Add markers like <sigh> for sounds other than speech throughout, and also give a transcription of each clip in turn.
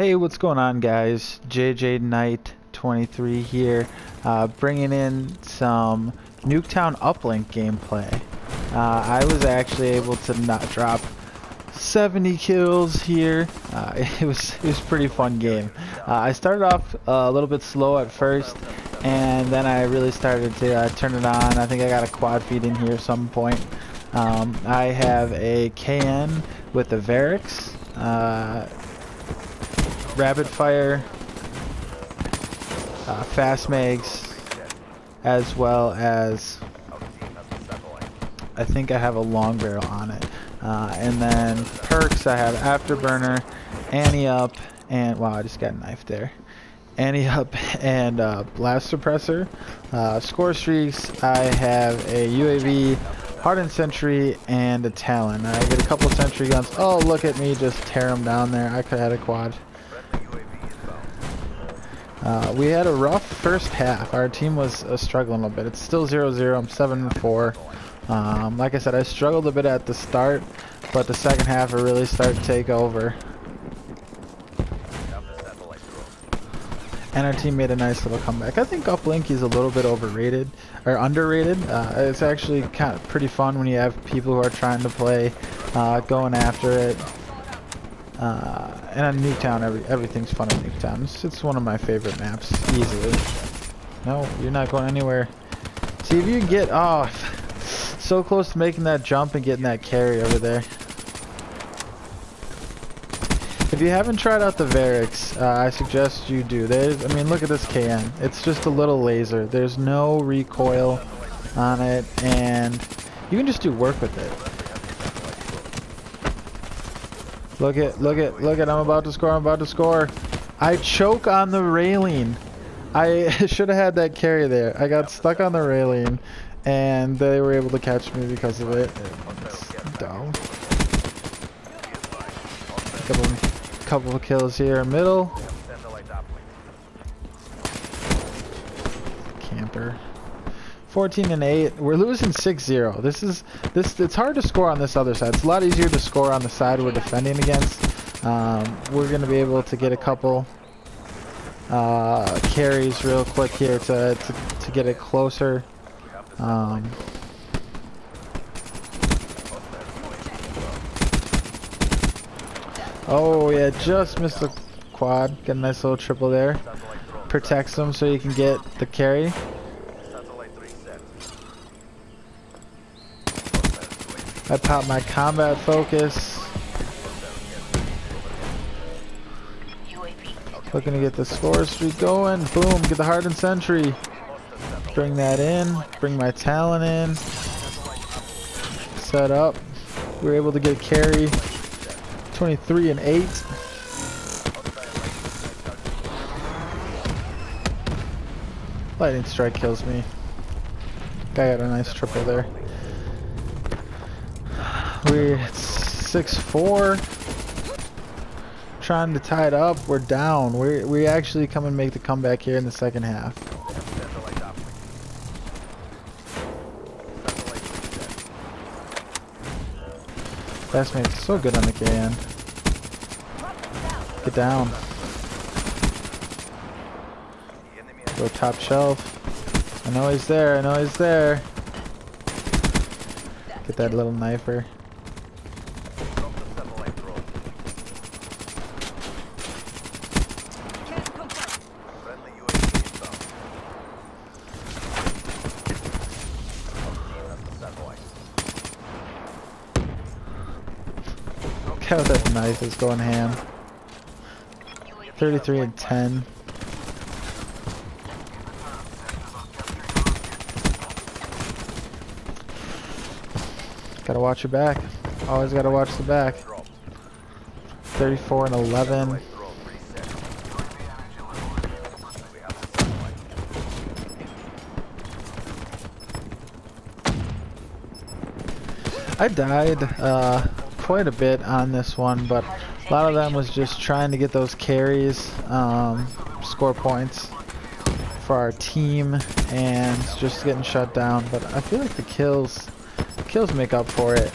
Hey, what's going on guys? JJ Knight 23 here, uh, bringing in some Nuketown Uplink gameplay. Uh, I was actually able to not drop 70 kills here. Uh, <laughs> it was it was pretty fun game. Uh, I started off a little bit slow at first, and then I really started to uh, turn it on. I think I got a quad feed in here at some point. Um, I have a KN with the Varix. Rapid fire, uh, fast mags, as well as I think I have a long barrel on it. Uh, and then perks, I have afterburner, Ante Up, and wow, I just got knifed there. Ante Up <laughs> and uh, blast suppressor. Uh, score streaks, I have a UAV, hardened sentry, and a talon. I get a couple sentry guns. Oh, look at me just tear them down there. I could have had a quad. Uh, we had a rough first half. Our team was uh, struggling a bit. It's still 0-0. I'm 7-4. Um, like I said, I struggled a bit at the start, but the second half it really started to take over. And our team made a nice little comeback. I think Uplink is a little bit overrated, or underrated. Uh, it's actually kind of pretty fun when you have people who are trying to play, uh, going after it. Uh, and on Nuketown, every, everything's fun on Nuketown. It's, it's one of my favorite maps, easily. No, you're not going anywhere. See if you can get off. So close to making that jump and getting that carry over there. If you haven't tried out the Varix, uh, I suggest you do. There's, I mean, look at this KN. It's just a little laser. There's no recoil on it, and you can just do work with it. Look at, look at, look at, I'm about to score, I'm about to score. I choke on the railing. I <laughs> should have had that carry there. I got stuck on the railing and they were able to catch me because of it. It's dumb. Couple, couple of kills here, middle. Camper. 14 and 8. We're losing 6-0. This is this it's hard to score on this other side. It's a lot easier to score on the side we're defending against. Um, we're going to be able to get a couple uh, carries real quick here to, to, to get it closer. Um, oh yeah, just missed the quad. Get a nice little triple there. Protects them so you can get the carry. I pop my combat focus. Looking to get the score streak going. Boom, get the hardened sentry. Bring that in. Bring my Talon in. Set up. We were able to get a carry. 23 and 8. Lightning strike kills me. Guy got a nice triple there. We're six four. Trying to tie it up. We're down. We we actually come and make the comeback here in the second half. Fast mate's so good on the KN. Get down. Go top shelf. I know he's there. I know he's there. Get that little knifer. <laughs> how that knife is going ham. 33 and 10. Gotta watch your back. Always gotta watch the back. 34 and 11. I died uh, quite a bit on this one, but a lot of them was just trying to get those carries, um, score points for our team, and just getting shut down. But I feel like the kills, kills make up for it.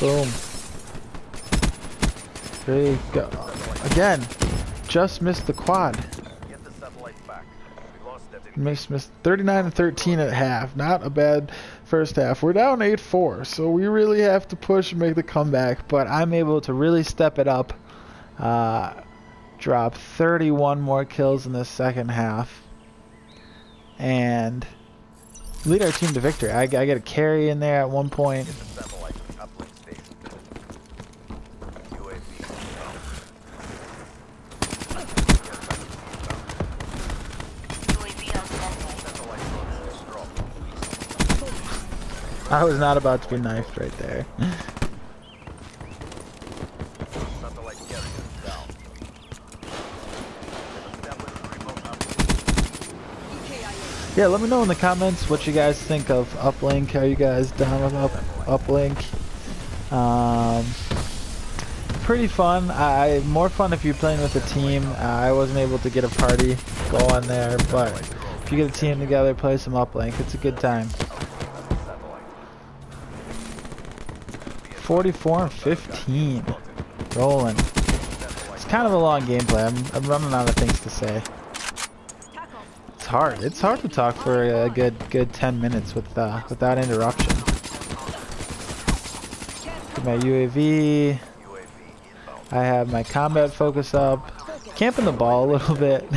Boom. Three, go. Again, just missed the quad. Missed, missed 39 and 13 at half. Not a bad first half. We're down 8-4, so we really have to push and make the comeback. But I'm able to really step it up. Uh, drop 31 more kills in the second half. And lead our team to victory. I, I get a carry in there at one point. I was not about to be knifed right there. yeah, let me know in the comments what you guys think of Uplink. Are you guys down with up Uplink? Um, pretty fun. I more fun if you're playing with a team. I wasn't able to get a party go on there, but if you get a team together, play some Uplink. It's a good time. 44 and 15. Rolling. It's kind of a long gameplay. I'm, I'm running out of things to say. It's hard. It's hard to talk for a good good 10 minutes with uh, without interruption. Get my UAV. I have my combat focus up. Camping the ball a little <laughs> bit.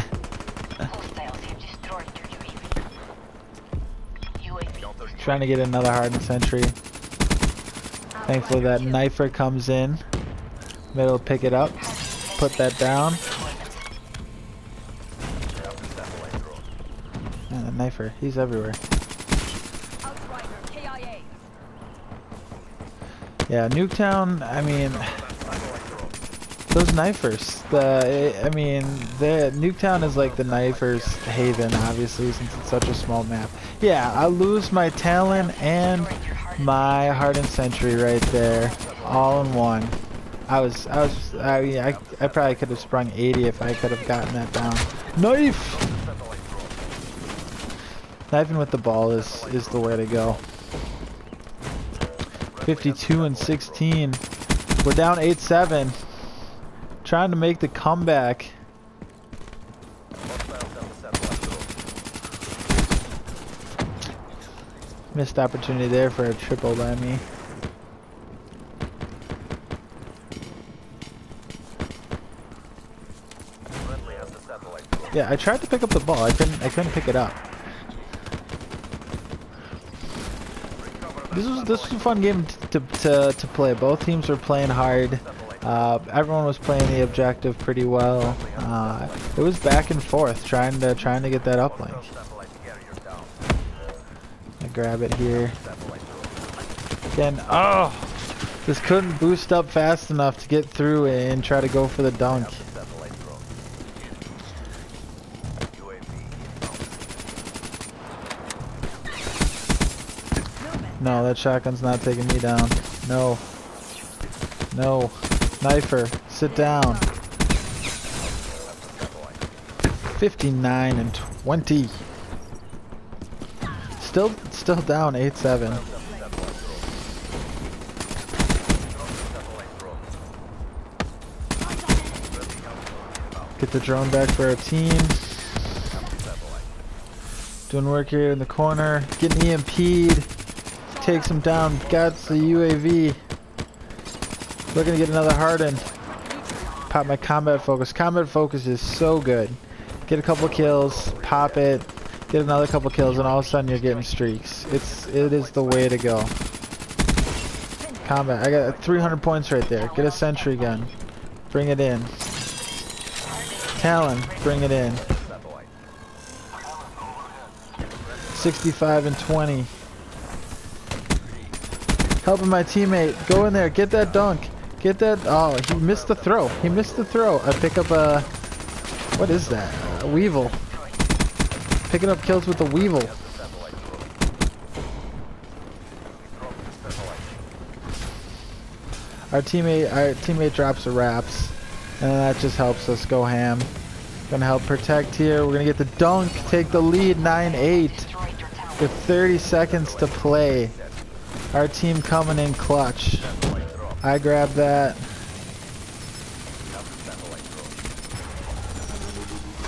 Trying to get another hardened sentry. Thankfully that knifer comes in. Middle pick it up. Put that down. Man, the knifer, he's everywhere. Yeah, Nuketown, I mean, those knifers, the, I mean, the Nuketown is like the knifers haven, obviously, since it's such a small map. Yeah, I lose my Talon and my hardened sentry right there, all in one. I was, I was, I, I, I probably could have sprung 80 if I could have gotten that down. Knife! Knifing with the ball is, is the way to go. 52 and 16. We're down 8-7. Trying to make the comeback. Missed opportunity there for a triple by me. Yeah, I tried to pick up the ball. I couldn't. I couldn't pick it up. This was this was a fun game to to to play. Both teams were playing hard. Uh, everyone was playing the objective pretty well. Uh, it was back and forth, trying to trying to get that uplink grab it here. Again, oh! Just couldn't boost up fast enough to get through and try to go for the dunk. No, that shotgun's not taking me down. No. No. Knifer, sit down. 59 and 20. Still, still down 8-7. Get the drone back for our team. Doing work here in the corner. Getting EMP'd. Takes him down. Got the UAV. Looking to get another hardened. Pop my combat focus. Combat focus is so good. Get a couple kills. Pop it get another couple kills, and all of a sudden you're getting streaks. It's it is the way to go. Combat. I got 300 points right there. Get a sentry gun. Bring it in. Talon. Bring it in. 65 and 20. Helping my teammate. Go in there. Get that dunk. Get that. Oh, he missed the throw. He missed the throw. I pick up a. What is that? A Weevil. Picking up kills with the Weevil. Our teammate, our teammate drops the RAPS, and that just helps us go ham. Gonna help protect here. We're gonna get the dunk, take the lead, 9-8, with 30 seconds to play. Our team coming in clutch. I grab that.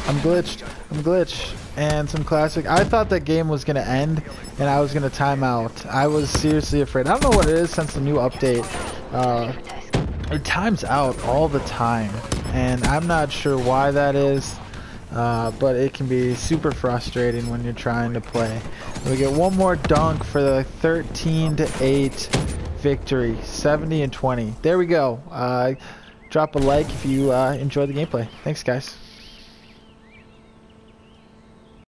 I'm glitched. I'm glitched. And some classic. I thought that game was going to end and I was going to time out. I was seriously afraid. I don't know what it is since the new update. Uh, it times out all the time. And I'm not sure why that is. Uh, but it can be super frustrating when you're trying to play. We get one more dunk for the 13 to 8 victory, 70 and 20. There we go. Uh, drop a like if you uh, enjoy the gameplay. Thanks, guys.